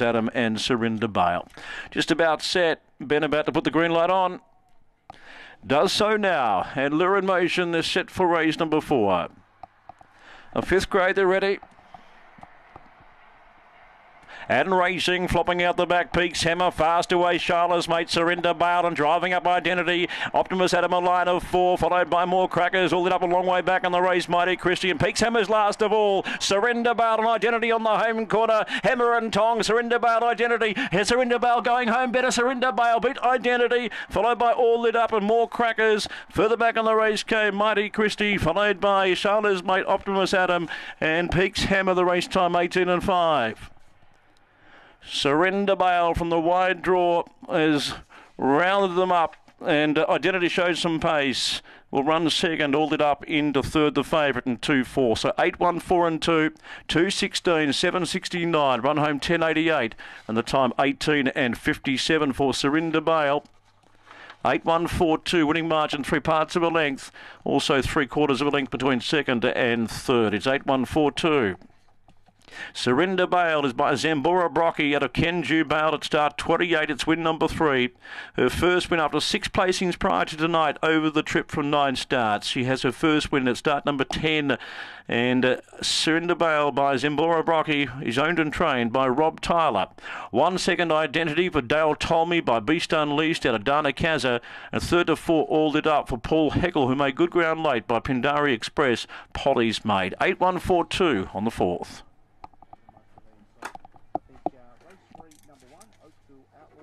Adam and Surrender Bale. Just about set. Ben about to put the green light on. Does so now. And Lure in Motion is set for race number four. A fifth grade, they're ready. And racing, flopping out the back peaks. Hammer fast away. Charlotte's mate Surrender Bale and driving up Identity. Optimus Adam a line of four, followed by more crackers. All lit up a long way back on the race. Mighty Christian Peaks Hammer's last of all. Surrender Bale and Identity on the home corner. Hammer and Tong. Surrender Bale Identity. And Surrender Bale going home better. Surrender Bale beat Identity, followed by All Lit Up and more crackers. Further back on the race came Mighty Christie, followed by Charlotte's mate Optimus Adam and Peaks Hammer. The race time 18 and 5. Surrender Bale from the wide draw has rounded them up and uh, Identity shows some pace. Will run second, all it up into third, the favourite, and 2 4. So 8 1 4 and 2, 2 16, 7 69, run home 10 88, and the time 18 and 57 for Surrender Bale. 8142, winning margin three parts of a length, also three quarters of a length between second and third. It's 8142. Surrender Bale is by Zambora Brockie out of Kenju Bale at start 28. It's win number three. Her first win after six placings prior to tonight over the trip from nine starts. She has her first win at start number 10. And uh, Surrender Bale by Zambora Brockie is owned and trained by Rob Tyler. One second identity for Dale Tolmy by Beast Unleashed out of Dana Kaza. And third to four all lit up for Paul Heckle, who made good ground late by Pindari Express. Polly's made 8142 on the fourth.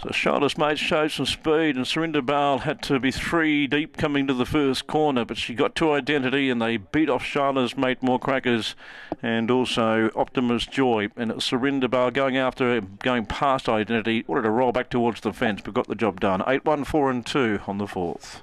So Charlotte's mate showed some speed and Surrender Bale had to be three deep coming to the first corner, but she got to identity and they beat off Charlotte's mate More Crackers and also Optimus Joy. And Surrender Bale going after, going past identity, wanted to roll back towards the fence, but got the job done. 8 1 4 and 2 on the fourth.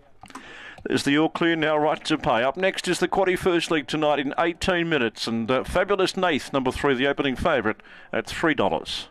There's the all clear now, right to pay. Up next is the Quaddy First League tonight in 18 minutes, and uh, Fabulous Nath, number three, the opening favourite, at $3.